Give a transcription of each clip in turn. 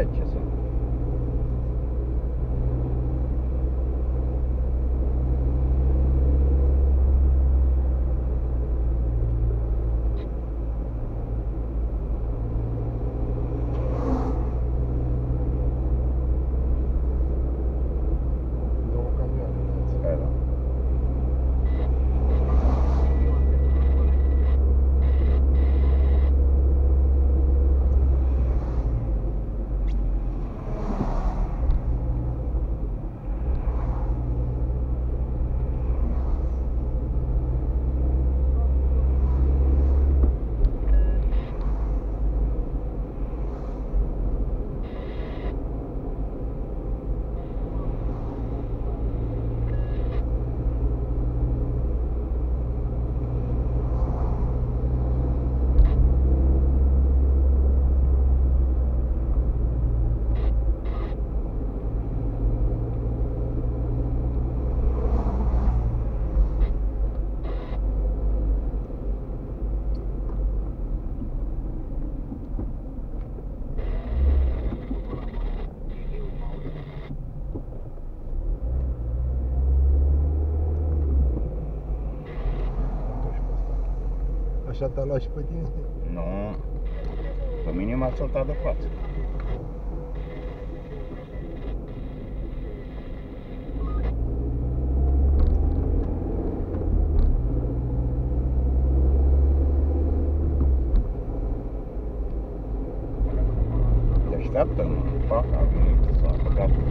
5 часов. Așa te-a luat și pe tine? Nu. Pe mine m-a saltat de față. Te așteaptă în fac, a venit, s-a băgat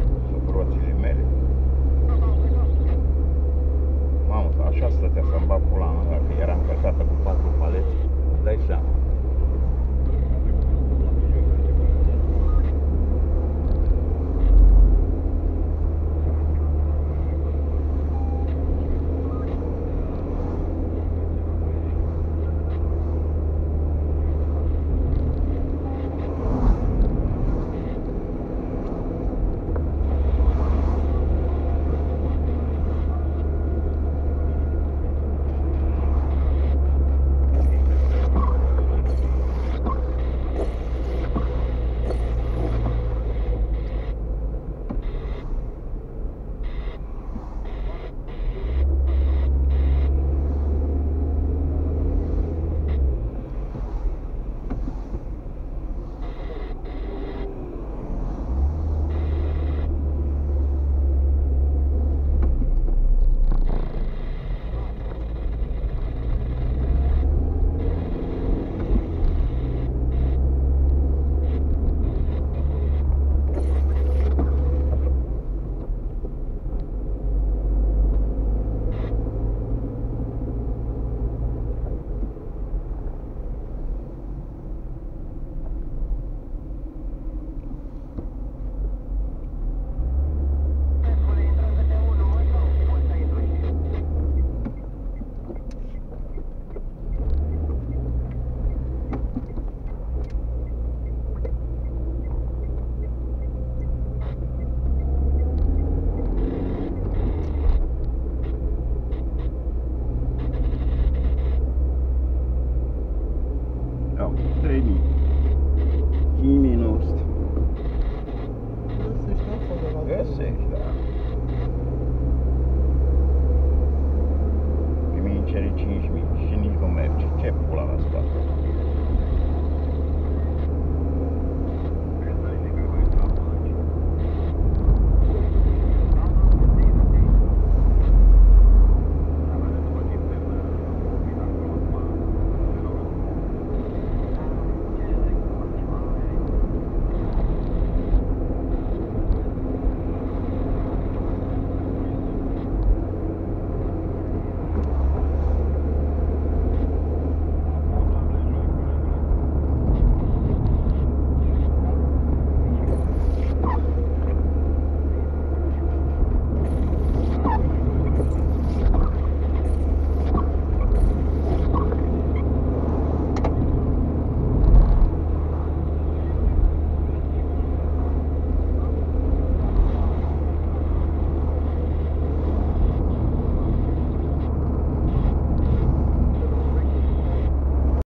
Iau, 3000.